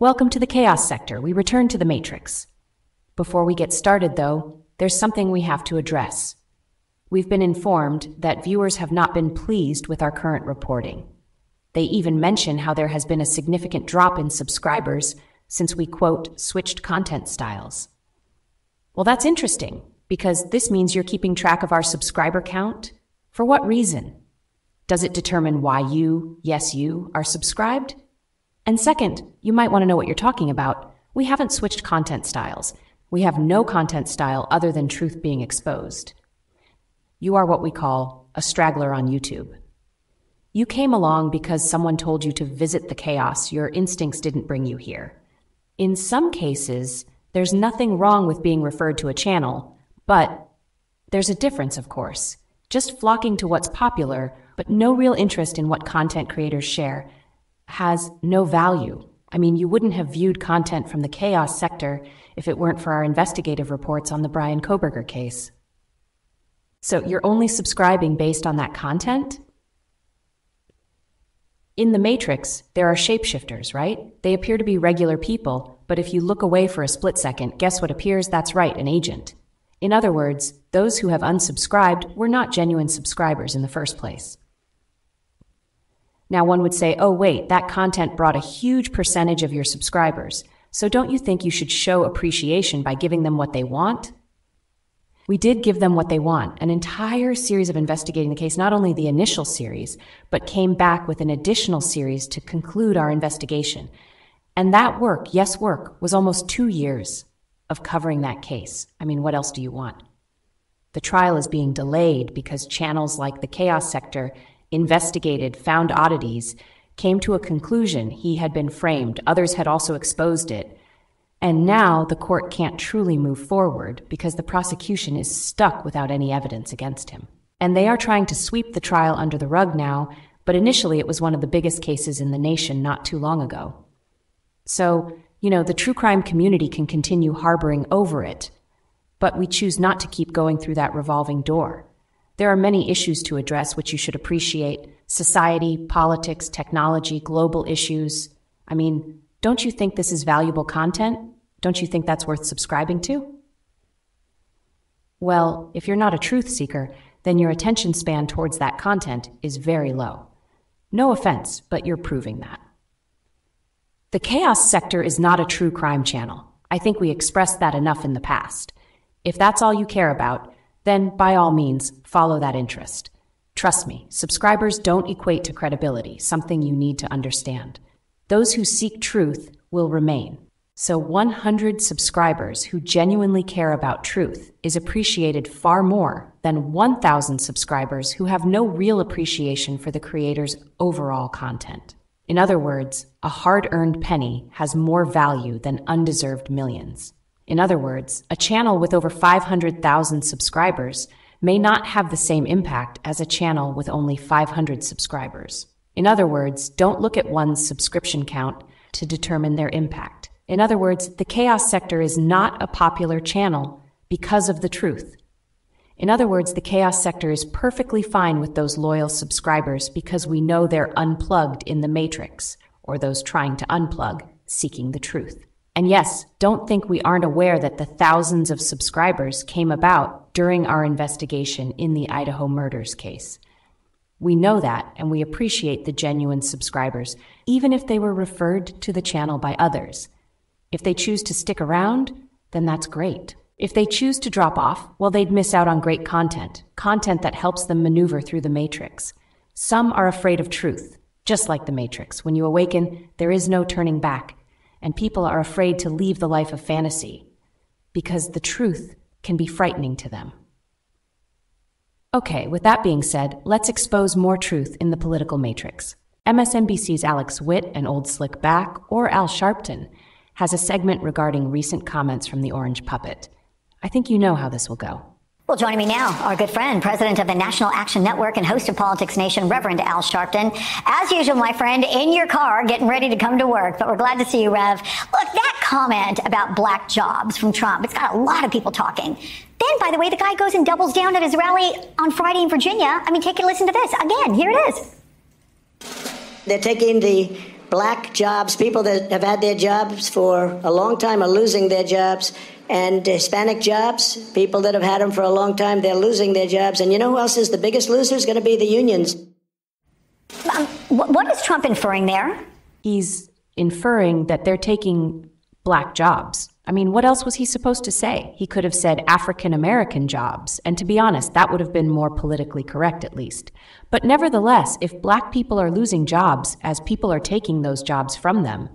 Welcome to the Chaos Sector. We return to the Matrix. Before we get started, though, there's something we have to address. We've been informed that viewers have not been pleased with our current reporting. They even mention how there has been a significant drop in subscribers since we, quote, switched content styles. Well, that's interesting because this means you're keeping track of our subscriber count. For what reason? Does it determine why you, yes, you, are subscribed? And second, you might want to know what you're talking about. We haven't switched content styles. We have no content style other than truth being exposed. You are what we call a straggler on YouTube. You came along because someone told you to visit the chaos. Your instincts didn't bring you here. In some cases, there's nothing wrong with being referred to a channel, but there's a difference, of course. Just flocking to what's popular, but no real interest in what content creators share, has no value. I mean, you wouldn't have viewed content from the chaos sector if it weren't for our investigative reports on the Bryan Kohberger case. So you're only subscribing based on that content? In the Matrix, there are shapeshifters, right? They appear to be regular people, but if you look away for a split second, guess what appears? That's right, an agent. In other words, those who have unsubscribed were not genuine subscribers in the first place. Now, one would say, oh, wait, that content brought a huge percentage of your subscribers. So don't you think you should show appreciation by giving them what they want? We did give them what they want, an entire series of investigating the case, not only the initial series, but came back with an additional series to conclude our investigation. And that work, yes, work, was almost two years of covering that case. I mean, what else do you want? The trial is being delayed because channels like the Chaos Sector investigated, found oddities, came to a conclusion he had been framed, others had also exposed it. And now the court can't truly move forward because the prosecution is stuck without any evidence against him. And they are trying to sweep the trial under the rug now, but initially it was one of the biggest cases in the nation not too long ago. So, you know, the true crime community can continue harboring over it, but we choose not to keep going through that revolving door. There are many issues to address which you should appreciate society, politics, technology, global issues. I mean, don't you think this is valuable content? Don't you think that's worth subscribing to? Well, if you're not a truth seeker, then your attention span towards that content is very low. No offense, but you're proving that. The chaos sector is not a true crime channel. I think we expressed that enough in the past. If that's all you care about, then by all means, follow that interest. Trust me, subscribers don't equate to credibility, something you need to understand. Those who seek truth will remain. So 100 subscribers who genuinely care about truth is appreciated far more than 1,000 subscribers who have no real appreciation for the creator's overall content. In other words, a hard earned penny has more value than undeserved millions. In other words, a channel with over 500,000 subscribers may not have the same impact as a channel with only 500 subscribers. In other words, don't look at one's subscription count to determine their impact. In other words, the chaos sector is not a popular channel because of the truth. In other words, the chaos sector is perfectly fine with those loyal subscribers because we know they're unplugged in the matrix, or those trying to unplug, seeking the truth. And yes, don't think we aren't aware that the thousands of subscribers came about during our investigation in the Idaho murders case. We know that and we appreciate the genuine subscribers, even if they were referred to the channel by others. If they choose to stick around, then that's great. If they choose to drop off, well, they'd miss out on great content, content that helps them maneuver through the matrix. Some are afraid of truth, just like the matrix. When you awaken, there is no turning back and people are afraid to leave the life of fantasy because the truth can be frightening to them. Okay, with that being said, let's expose more truth in the political matrix. MSNBC's Alex Witt and Old Slick Back, or Al Sharpton, has a segment regarding recent comments from the Orange Puppet. I think you know how this will go. Well, joining me now, our good friend, president of the National Action Network and host of Politics Nation, Reverend Al Sharpton. As usual, my friend, in your car, getting ready to come to work, but we're glad to see you, Rev. Look, that comment about black jobs from Trump, it's got a lot of people talking. Then, by the way, the guy goes and doubles down at his rally on Friday in Virginia. I mean, take a listen to this. Again, here it is. They're taking the black jobs, people that have had their jobs for a long time are losing their jobs. And Hispanic jobs, people that have had them for a long time, they're losing their jobs. And you know who else is the biggest loser? Is going to be the unions. Um, what is Trump inferring there? He's inferring that they're taking black jobs. I mean, what else was he supposed to say? He could have said African American jobs, and to be honest, that would have been more politically correct at least. But nevertheless, if black people are losing jobs as people are taking those jobs from them,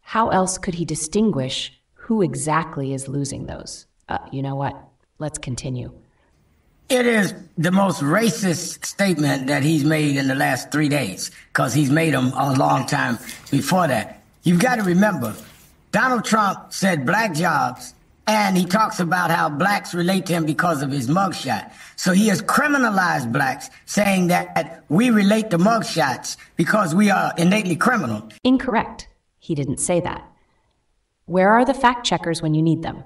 how else could he distinguish who exactly is losing those? Uh, you know what? Let's continue. It is the most racist statement that he's made in the last three days, because he's made them a long time before that. You've got to remember, Donald Trump said black jobs, and he talks about how blacks relate to him because of his mugshot. So he has criminalized blacks, saying that we relate to mugshots because we are innately criminal. Incorrect. He didn't say that. Where are the fact checkers when you need them?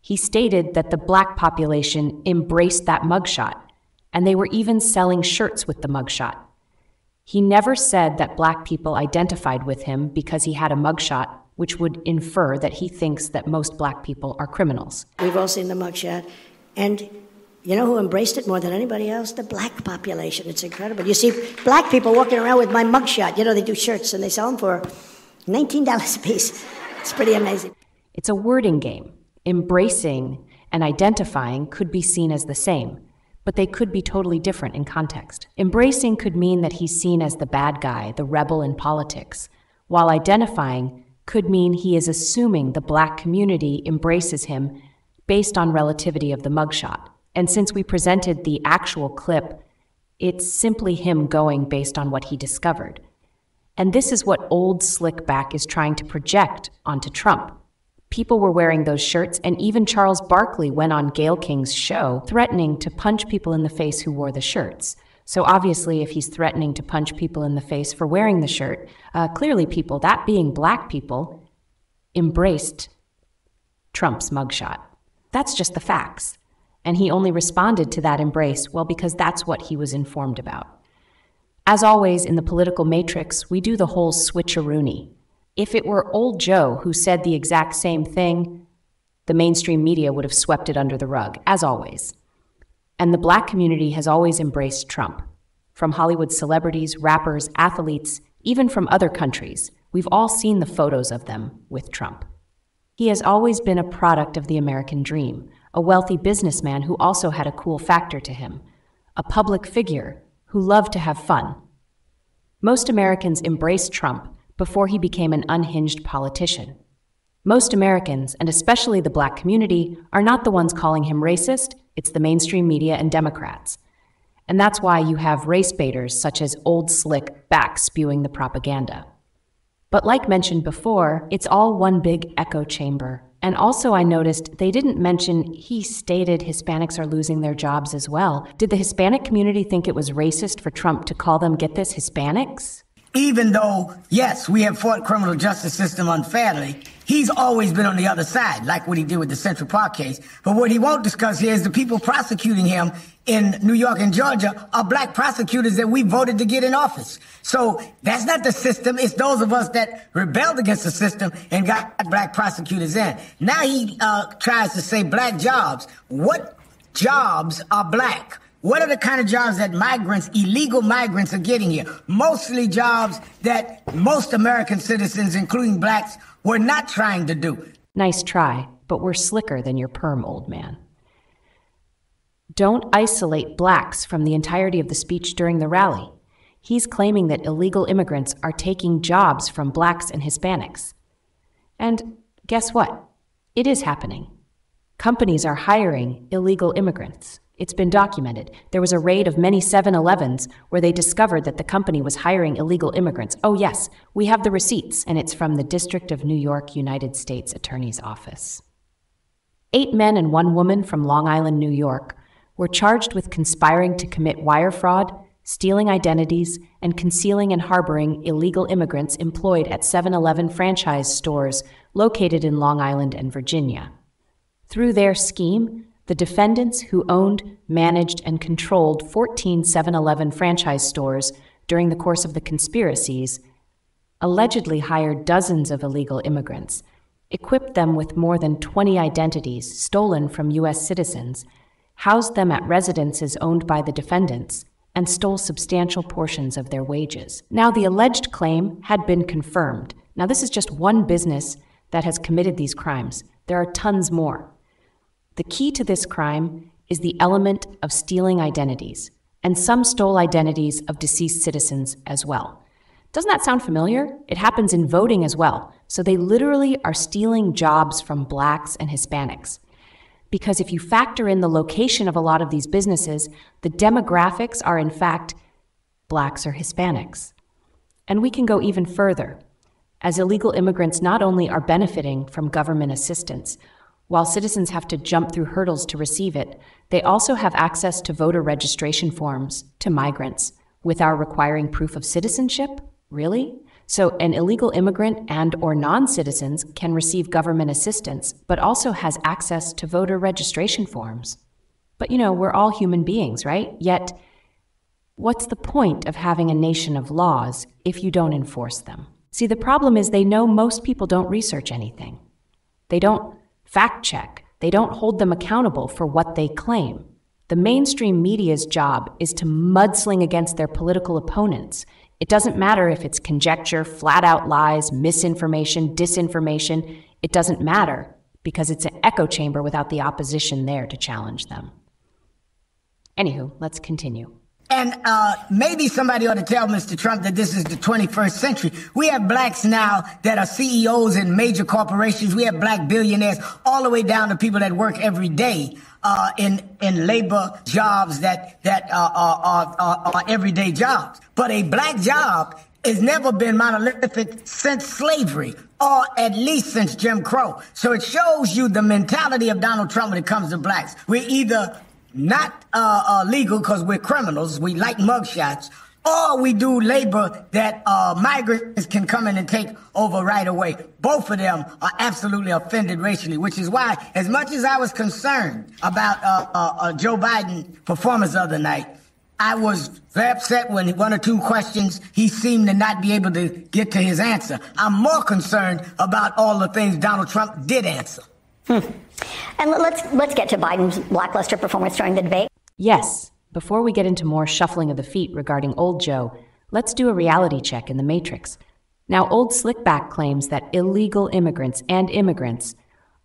He stated that the black population embraced that mugshot, and they were even selling shirts with the mugshot. He never said that black people identified with him because he had a mugshot which would infer that he thinks that most black people are criminals. We've all seen the mugshot. And you know who embraced it more than anybody else? The black population. It's incredible. You see black people walking around with my mugshot. You know, they do shirts and they sell them for $19 a piece. It's pretty amazing. It's a wording game. Embracing and identifying could be seen as the same, but they could be totally different in context. Embracing could mean that he's seen as the bad guy, the rebel in politics, while identifying could mean he is assuming the black community embraces him based on relativity of the mugshot. And since we presented the actual clip, it's simply him going based on what he discovered. And this is what old Slickback is trying to project onto Trump. People were wearing those shirts, and even Charles Barkley went on Gayle King's show threatening to punch people in the face who wore the shirts. So obviously, if he's threatening to punch people in the face for wearing the shirt, uh, clearly people, that being black people, embraced Trump's mugshot. That's just the facts. And he only responded to that embrace, well, because that's what he was informed about. As always, in the political matrix, we do the whole switcheroony. If it were old Joe who said the exact same thing, the mainstream media would have swept it under the rug, as always. And the black community has always embraced Trump. From Hollywood celebrities, rappers, athletes, even from other countries, we've all seen the photos of them with Trump. He has always been a product of the American dream, a wealthy businessman who also had a cool factor to him, a public figure who loved to have fun. Most Americans embraced Trump before he became an unhinged politician. Most Americans, and especially the black community, are not the ones calling him racist, it's the mainstream media and Democrats. And that's why you have race baiters such as Old Slick back spewing the propaganda. But like mentioned before, it's all one big echo chamber. And also, I noticed they didn't mention he stated Hispanics are losing their jobs as well. Did the Hispanic community think it was racist for Trump to call them, get this, Hispanics? even though, yes, we have fought criminal justice system unfairly, he's always been on the other side, like what he did with the Central Park case. But what he won't discuss here is the people prosecuting him in New York and Georgia are black prosecutors that we voted to get in office. So that's not the system. It's those of us that rebelled against the system and got black prosecutors in. Now he uh, tries to say black jobs. What jobs are black? What are the kind of jobs that migrants, illegal migrants, are getting here? Mostly jobs that most American citizens, including blacks, were not trying to do. Nice try, but we're slicker than your perm, old man. Don't isolate blacks from the entirety of the speech during the rally. He's claiming that illegal immigrants are taking jobs from blacks and Hispanics. And guess what? It is happening. Companies are hiring illegal immigrants. It's been documented. There was a raid of many 7 Elevens where they discovered that the company was hiring illegal immigrants. Oh, yes, we have the receipts, and it's from the District of New York, United States Attorney's Office. Eight men and one woman from Long Island, New York, were charged with conspiring to commit wire fraud, stealing identities, and concealing and harboring illegal immigrants employed at 7 Eleven franchise stores located in Long Island and Virginia. Through their scheme, the defendants who owned, managed, and controlled 14 7 Eleven franchise stores during the course of the conspiracies allegedly hired dozens of illegal immigrants, equipped them with more than 20 identities stolen from U.S. citizens, housed them at residences owned by the defendants, and stole substantial portions of their wages. Now, the alleged claim had been confirmed. Now, this is just one business that has committed these crimes. There are tons more. The key to this crime is the element of stealing identities, and some stole identities of deceased citizens as well. Doesn't that sound familiar? It happens in voting as well. So they literally are stealing jobs from blacks and Hispanics. Because if you factor in the location of a lot of these businesses, the demographics are in fact blacks or Hispanics. And we can go even further, as illegal immigrants not only are benefiting from government assistance, while citizens have to jump through hurdles to receive it, they also have access to voter registration forms to migrants without requiring proof of citizenship? Really? So an illegal immigrant and or non-citizens can receive government assistance, but also has access to voter registration forms. But you know, we're all human beings, right? Yet what's the point of having a nation of laws if you don't enforce them? See, the problem is they know most people don't research anything. They don't fact check. They don't hold them accountable for what they claim. The mainstream media's job is to mudsling against their political opponents it doesn't matter if it's conjecture, flat out lies, misinformation, disinformation. It doesn't matter because it's an echo chamber without the opposition there to challenge them. Anywho, let's continue. And uh, maybe somebody ought to tell Mr. Trump that this is the 21st century. We have blacks now that are CEOs in major corporations. We have black billionaires all the way down to people that work every day uh, in in labor jobs that that uh, are, are, are everyday jobs. But a black job has never been monolithic since slavery, or at least since Jim Crow. So it shows you the mentality of Donald Trump when it comes to blacks. We're either not uh, uh, legal because we're criminals. We like mugshots. Or we do labor that uh, migrants can come in and take over right away. Both of them are absolutely offended racially, which is why, as much as I was concerned about uh, uh, uh, Joe Biden's performance the other night, I was very upset when one or two questions he seemed to not be able to get to his answer. I'm more concerned about all the things Donald Trump did answer. Hmm. And let's let's get to Biden's lackluster performance during the debate. Yes. Before we get into more shuffling of the feet regarding old Joe, let's do a reality check in the Matrix. Now, old Slickback claims that illegal immigrants and immigrants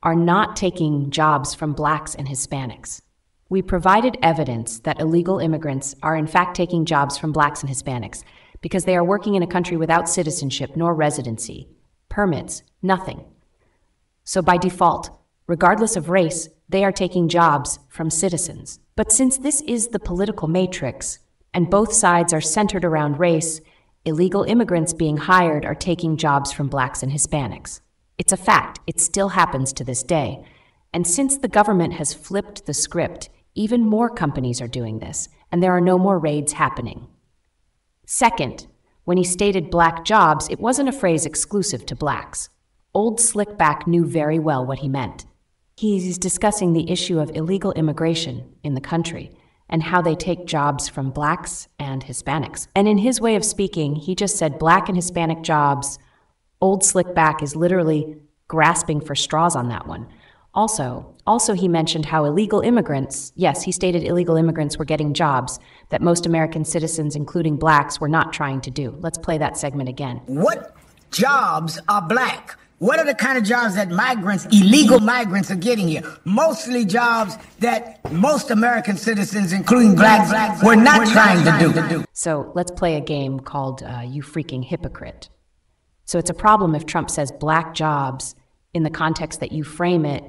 are not taking jobs from blacks and Hispanics. We provided evidence that illegal immigrants are in fact taking jobs from blacks and Hispanics because they are working in a country without citizenship nor residency, permits, nothing. So by default, Regardless of race, they are taking jobs from citizens. But since this is the political matrix, and both sides are centered around race, illegal immigrants being hired are taking jobs from blacks and Hispanics. It's a fact, it still happens to this day. And since the government has flipped the script, even more companies are doing this, and there are no more raids happening. Second, when he stated black jobs, it wasn't a phrase exclusive to blacks. Old Slickback knew very well what he meant. He's discussing the issue of illegal immigration in the country and how they take jobs from blacks and Hispanics. And in his way of speaking, he just said black and Hispanic jobs. Old Slickback is literally grasping for straws on that one. Also, also he mentioned how illegal immigrants, yes, he stated illegal immigrants were getting jobs that most American citizens including blacks were not trying to do. Let's play that segment again. What jobs are black? What are the kind of jobs that migrants, illegal migrants, are getting here? Mostly jobs that most American citizens, including blacks, blacks were not were trying, not to, do. to, do. So let's play a game called uh, You Freaking Hypocrite. So it's a problem if Trump says black jobs in the context that you frame it,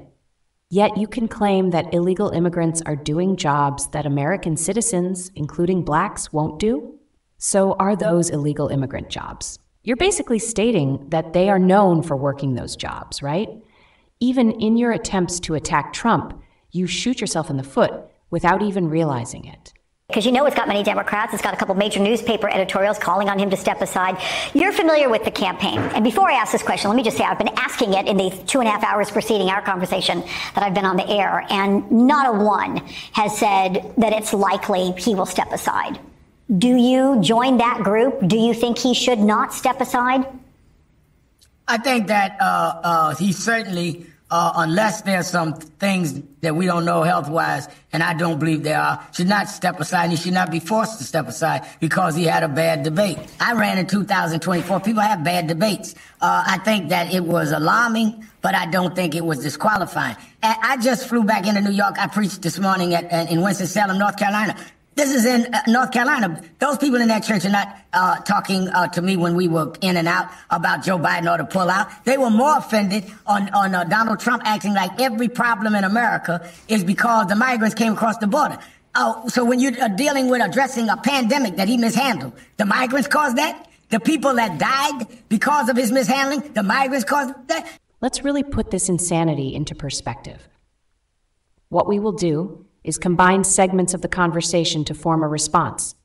yet you can claim that illegal immigrants are doing jobs that American citizens, including blacks, won't do. So are those illegal immigrant jobs? You're basically stating that they are known for working those jobs, right? Even in your attempts to attack Trump, you shoot yourself in the foot without even realizing it. Because you know it's got many Democrats. It's got a couple major newspaper editorials calling on him to step aside. You're familiar with the campaign. And before I ask this question, let me just say I've been asking it in the two and a half hours preceding our conversation that I've been on the air, and not a one has said that it's likely he will step aside. Do you join that group? Do you think he should not step aside? I think that uh, uh, he certainly, uh, unless there's some things that we don't know health wise, and I don't believe there are, should not step aside. He should not be forced to step aside because he had a bad debate. I ran in 2024. People have bad debates. Uh, I think that it was alarming, but I don't think it was disqualifying. I just flew back into New York. I preached this morning at, in Winston-Salem, North Carolina. This is in uh, North Carolina. Those people in that church are not uh, talking uh, to me when we were in and out about Joe Biden or to pull out. They were more offended on, on uh, Donald Trump acting like every problem in America is because the migrants came across the border. Oh, so when you're dealing with addressing a pandemic that he mishandled, the migrants caused that? The people that died because of his mishandling, the migrants caused that? Let's really put this insanity into perspective. What we will do is combine segments of the conversation to form a response.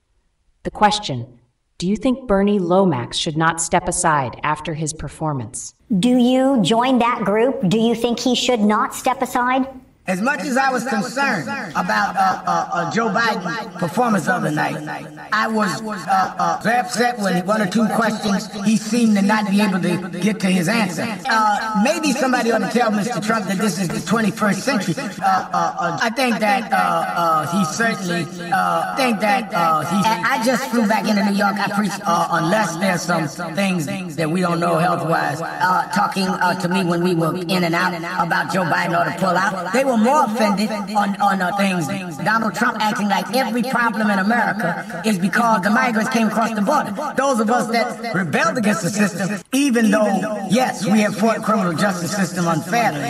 The question Do you think Bernie Lomax should not step aside after his performance? Do you join that group? Do you think he should not step aside? As much as I was concerned about uh, uh, uh, Joe Biden's performance the other night, I was uh, uh, very upset when one or two questions he seemed to not be able to get to his answer. Uh, maybe somebody ought to tell Mr. Trump that this is the 21st century. I think that he certainly think that he. I just flew back into New York. I preached unless there's some things that we don't know health wise. talking to me when we were in and out about Joe Biden or to pull out, they were more offended on, on things. Donald Trump acting like every problem in America is because the migrants came across the border. Those of us that rebelled against the system, even though, yes, we have fought criminal justice system unfairly,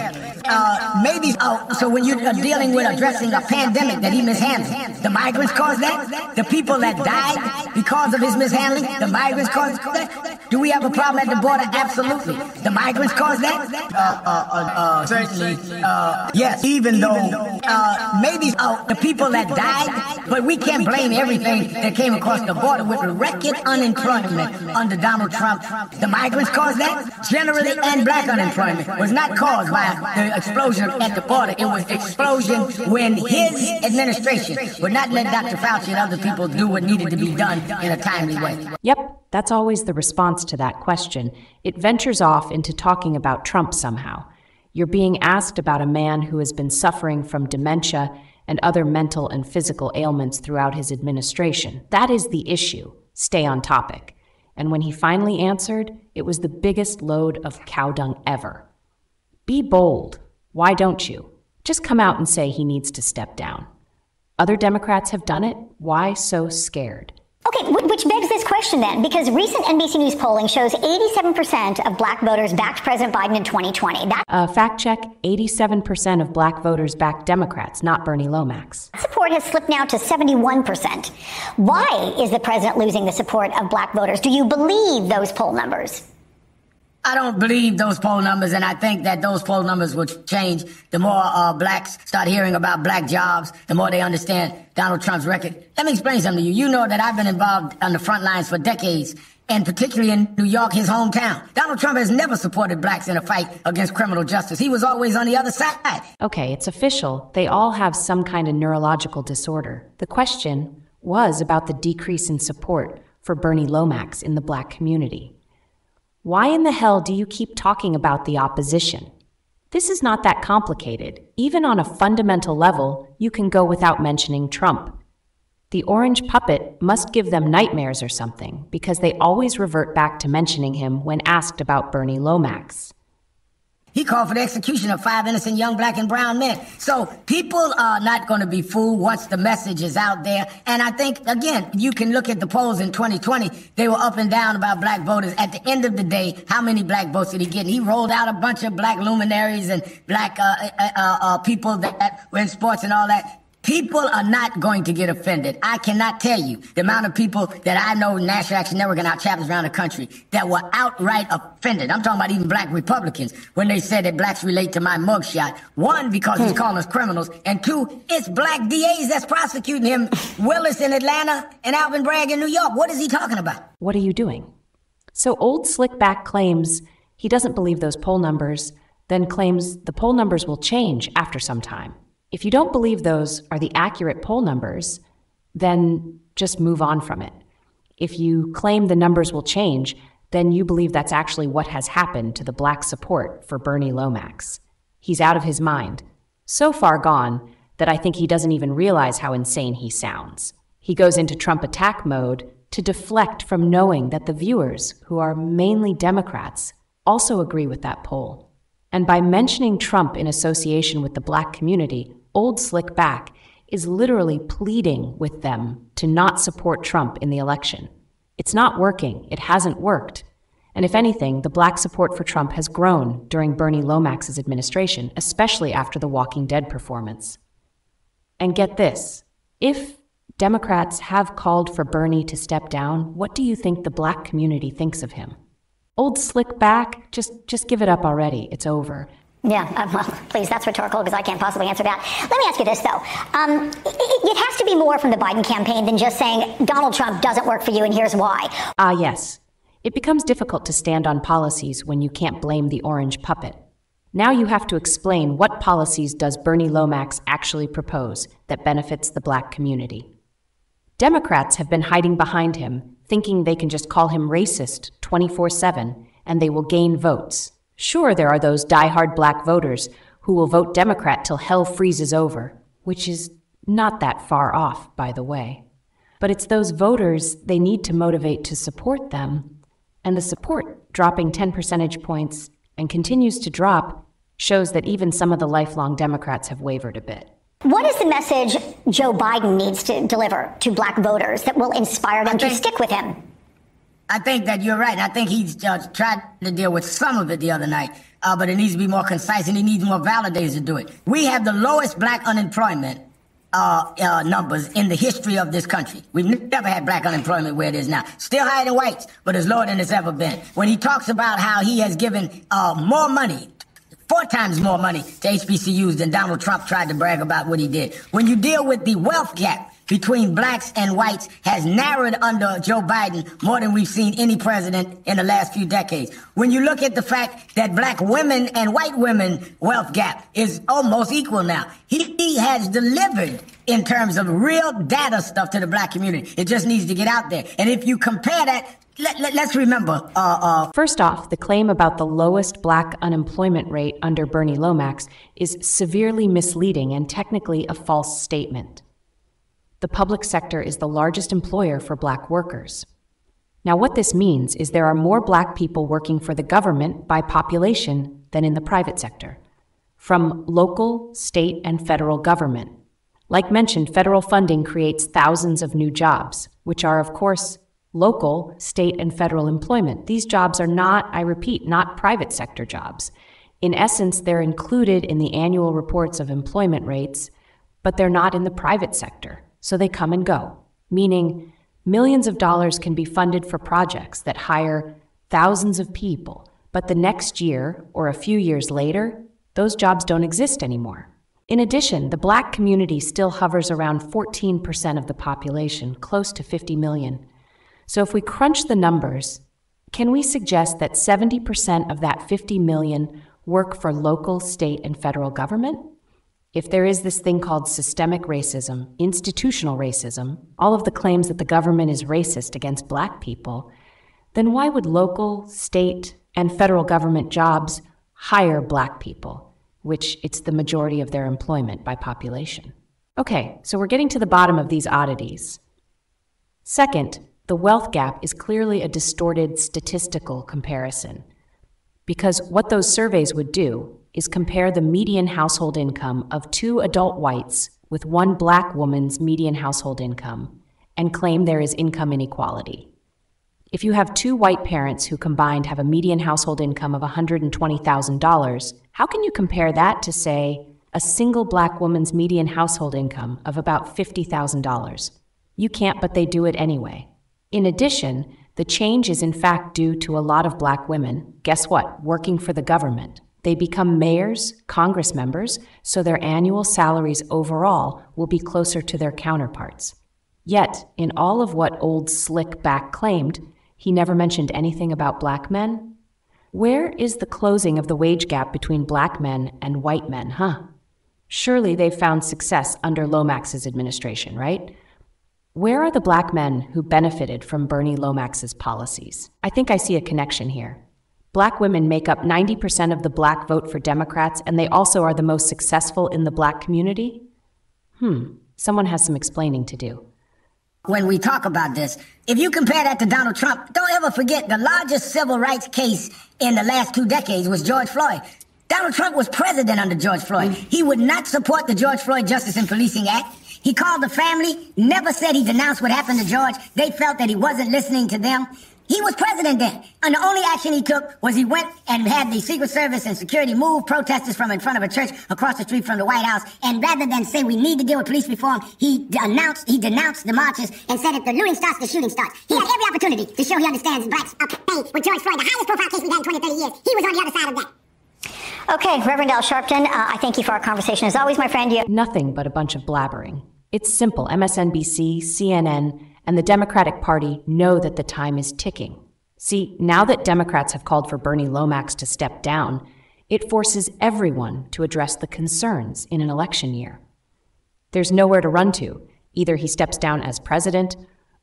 uh, maybe, uh, so when you're dealing with addressing a pandemic that he mishandled, the migrants caused that? The people that died because of his mishandling, the migrants caused that? Do we have a problem at the border? Absolutely. The migrants caused that? Uh, uh, uh, uh certainly, uh, yes, even though maybe the people that died, but we can't blame everything that came across the border with record unemployment under Donald Trump. The migrants caused that? Generally, and black unemployment was not caused by the explosion at the border. It was explosion when his administration would not let Dr. Fauci and other people do what needed to be done in a timely way. Yep, that's always the response to that question. It ventures off into talking about Trump somehow. You're being asked about a man who has been suffering from dementia and other mental and physical ailments throughout his administration. That is the issue. Stay on topic. And when he finally answered, it was the biggest load of cow dung ever. Be bold. Why don't you? Just come out and say he needs to step down. Other Democrats have done it. Why so scared? Okay, which begs this question then, because recent NBC News polling shows 87% of black voters backed President Biden in 2020. That uh, fact check 87% of black voters backed Democrats, not Bernie Lomax. Support has slipped now to 71%. Why is the president losing the support of black voters? Do you believe those poll numbers? I don't believe those poll numbers, and I think that those poll numbers will change. The more uh, blacks start hearing about black jobs, the more they understand Donald Trump's record. Let me explain something to you. You know that I've been involved on the front lines for decades, and particularly in New York, his hometown. Donald Trump has never supported blacks in a fight against criminal justice. He was always on the other side. Okay, it's official. They all have some kind of neurological disorder. The question was about the decrease in support for Bernie Lomax in the black community. Why in the hell do you keep talking about the opposition? This is not that complicated. Even on a fundamental level, you can go without mentioning Trump. The orange puppet must give them nightmares or something, because they always revert back to mentioning him when asked about Bernie Lomax. He called for the execution of five innocent young black and brown men. So people are not going to be fooled once the message is out there. And I think, again, you can look at the polls in 2020. They were up and down about black voters. At the end of the day, how many black votes did he get? And he rolled out a bunch of black luminaries and black uh, uh, uh, uh people that were in sports and all that. People are not going to get offended. I cannot tell you the amount of people that I know National Action Network and our chapters around the country that were outright offended. I'm talking about even black Republicans when they said that blacks relate to my mugshot. One, because he's hmm. calling us criminals, and two, it's black DAs that's prosecuting him. Willis in Atlanta and Alvin Bragg in New York. What is he talking about? What are you doing? So old Slickback claims he doesn't believe those poll numbers, then claims the poll numbers will change after some time. If you don't believe those are the accurate poll numbers, then just move on from it. If you claim the numbers will change, then you believe that's actually what has happened to the black support for Bernie Lomax. He's out of his mind, so far gone that I think he doesn't even realize how insane he sounds. He goes into Trump attack mode to deflect from knowing that the viewers, who are mainly Democrats, also agree with that poll. And by mentioning Trump in association with the black community, Old Slick Back is literally pleading with them to not support Trump in the election. It's not working. It hasn't worked. And if anything, the black support for Trump has grown during Bernie Lomax's administration, especially after the Walking Dead performance. And get this if Democrats have called for Bernie to step down, what do you think the black community thinks of him? Old slick back, just just give it up already. It's over. Yeah, uh, well, please, that's rhetorical because I can't possibly answer that. Let me ask you this, though. Um, it, it, has to be more from the Biden campaign than just saying Donald Trump doesn't work for you and here's why. Ah, yes. It becomes difficult to stand on policies when you can't blame the orange puppet. Now you have to explain what policies does Bernie Lomax actually propose that benefits the black community. Democrats have been hiding behind him, thinking they can just call him racist 24 7 and they will gain votes. Sure, there are those die-hard black voters who will vote Democrat till hell freezes over, which is not that far off, by the way. But it's those voters they need to motivate to support them, and the support dropping 10 percentage points and continues to drop shows that even some of the lifelong Democrats have wavered a bit. What is the message Joe Biden needs to deliver to black voters that will inspire them think, to stick with him? I think that you're right. I think he's uh, tried to deal with some of it the other night, uh, but it needs to be more concise and he needs more validators to do it. We have the lowest black unemployment uh, uh, numbers in the history of this country. We've never had black unemployment where it is now. Still higher than whites, but it's lower than it's ever been. When he talks about how he has given uh, more money four times more money to HBCUs than Donald Trump tried to brag about what he did. When you deal with the wealth gap between blacks and whites has narrowed under Joe Biden more than we've seen any president in the last few decades. When you look at the fact that black women and white women wealth gap is almost equal now, he, he has delivered in terms of real data stuff to the black community. It just needs to get out there. And if you compare that let, us let, remember. Uh, uh, First off, the claim about the lowest black unemployment rate under Bernie Lomax is severely misleading and technically a false statement. The public sector is the largest employer for black workers. Now, what this means is there are more black people working for the government by population than in the private sector, from local, state, and federal government. Like mentioned, federal funding creates thousands of new jobs, which are, of course, local, state, and federal employment. These jobs are not, I repeat, not private sector jobs. In essence, they're included in the annual reports of employment rates, but they're not in the private sector, so they come and go, meaning millions of dollars can be funded for projects that hire thousands of people, but the next year or a few years later, those jobs don't exist anymore. In addition, the black community still hovers around 14% of the population, close to 50 million. So if we crunch the numbers, can we suggest that 70% of that 50 million work for local, state, and federal government? If there is this thing called systemic racism, institutional racism, all of the claims that the government is racist against black people, then why would local, state, and federal government jobs hire black people, which it's the majority of their employment by population? Okay, so we're getting to the bottom of these oddities. Second, the wealth gap is clearly a distorted statistical comparison. Because what those surveys would do is compare the median household income of two adult whites with one black woman's median household income and claim there is income inequality. If you have two white parents who combined have a median household income of $120,000, how can you compare that to, say, a single black woman's median household income of about $50,000? You can't, but they do it anyway. In addition, the change is in fact due to a lot of black women, guess what, working for the government. They become mayors, Congress members, so their annual salaries overall will be closer to their counterparts. Yet, in all of what old Slick Back claimed, he never mentioned anything about black men. Where is the closing of the wage gap between black men and white men, huh? Surely they've found success under Lomax's administration, right? Where are the black men who benefited from Bernie Lomax's policies? I think I see a connection here. Black women make up 90% of the black vote for Democrats, and they also are the most successful in the black community? Hmm, someone has some explaining to do. When we talk about this, if you compare that to Donald Trump, don't ever forget the largest civil rights case in the last two decades was George Floyd. Donald Trump was president under George Floyd. He would not support the George Floyd Justice and Policing Act. He called the family, never said he denounced what happened to George. They felt that he wasn't listening to them. He was president then. And the only action he took was he went and had the Secret Service and security move protesters from in front of a church across the street from the White House. And rather than say we need to deal with police reform, he announced, he denounced the marches and said if the looting starts, the shooting starts. He had every opportunity to show he understands blacks. Okay, with George Floyd, the highest profile case we've had in 20, 30 years, he was on the other side of that. Okay, Reverend Al Sharpton, uh, I thank you for our conversation. As always, my friend, you. Nothing but a bunch of blabbering. It's simple. MSNBC, CNN, and the Democratic Party know that the time is ticking. See, now that Democrats have called for Bernie Lomax to step down, it forces everyone to address the concerns in an election year. There's nowhere to run to. Either he steps down as president,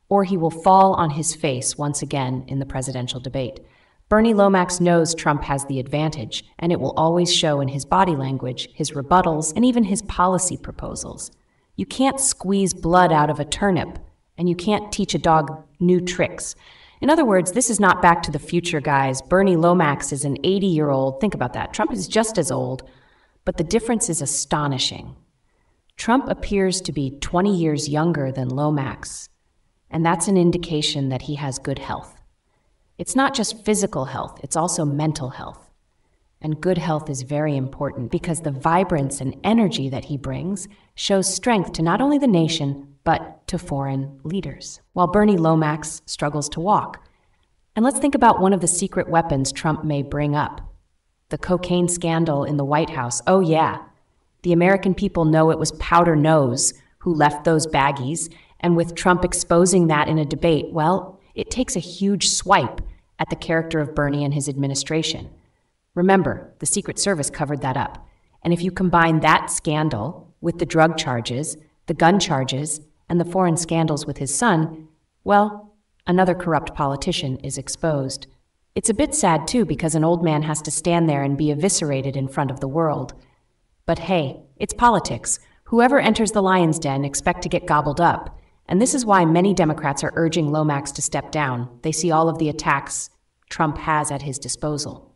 or he will fall on his face once again in the presidential debate. Bernie Lomax knows Trump has the advantage, and it will always show in his body language, his rebuttals, and even his policy proposals. You can't squeeze blood out of a turnip, and you can't teach a dog new tricks. In other words, this is not back to the future, guys. Bernie Lomax is an 80 year old. Think about that. Trump is just as old, but the difference is astonishing. Trump appears to be 20 years younger than Lomax, and that's an indication that he has good health. It's not just physical health, it's also mental health. And good health is very important because the vibrance and energy that he brings shows strength to not only the nation, but to foreign leaders, while Bernie Lomax struggles to walk. And let's think about one of the secret weapons Trump may bring up the cocaine scandal in the White House. Oh, yeah. The American people know it was Powder Nose who left those baggies, and with Trump exposing that in a debate, well, it takes a huge swipe at the character of Bernie and his administration. Remember, the Secret Service covered that up. And if you combine that scandal with the drug charges, the gun charges, and the foreign scandals with his son, well, another corrupt politician is exposed. It's a bit sad, too, because an old man has to stand there and be eviscerated in front of the world. But hey, it's politics. Whoever enters the lion's den expect to get gobbled up. And this is why many Democrats are urging Lomax to step down. They see all of the attacks Trump has at his disposal.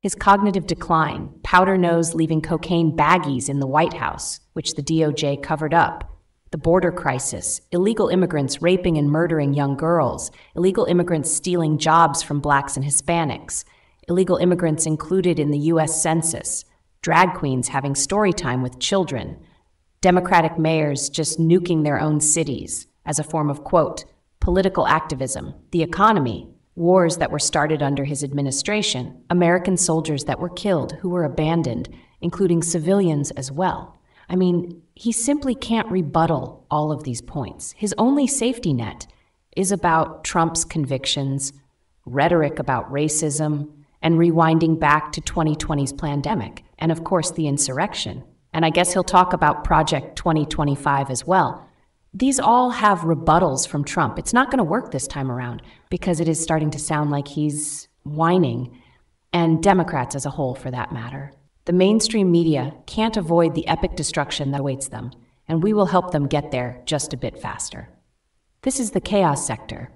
His cognitive decline, powder nose leaving cocaine baggies in the White House, which the DOJ covered up, the border crisis, illegal immigrants raping and murdering young girls, illegal immigrants stealing jobs from blacks and Hispanics, illegal immigrants included in the U.S. Census, drag queens having story time with children, Democratic mayors just nuking their own cities as a form of, quote, political activism, the economy, wars that were started under his administration, American soldiers that were killed, who were abandoned, including civilians as well. I mean, he simply can't rebuttal all of these points. His only safety net is about Trump's convictions, rhetoric about racism, and rewinding back to 2020's pandemic, and of course, the insurrection. And I guess he'll talk about Project 2025 as well. These all have rebuttals from Trump. It's not going to work this time around because it is starting to sound like he's whining, and Democrats as a whole, for that matter. The mainstream media can't avoid the epic destruction that awaits them, and we will help them get there just a bit faster. This is the Chaos Sector,